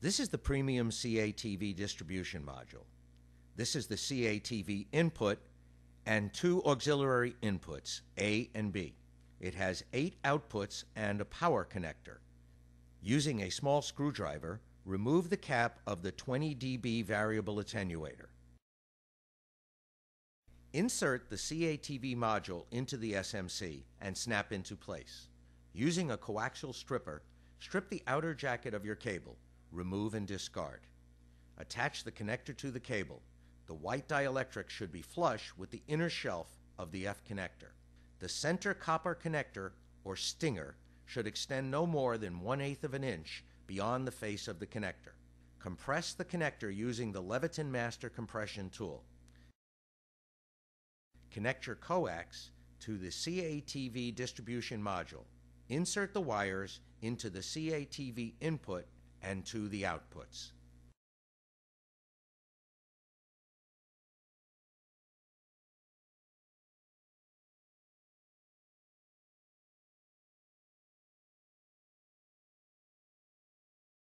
This is the premium CATV distribution module. This is the CATV input and two auxiliary inputs, A and B. It has eight outputs and a power connector. Using a small screwdriver, remove the cap of the 20 dB variable attenuator. Insert the CATV module into the SMC and snap into place. Using a coaxial stripper, strip the outer jacket of your cable, remove and discard. Attach the connector to the cable. The white dielectric should be flush with the inner shelf of the F connector. The center copper connector, or stinger, should extend no more than one eighth of an inch beyond the face of the connector. Compress the connector using the Leviton Master compression tool. Connect your coax to the CATV distribution module. Insert the wires into the CATV input and to the outputs.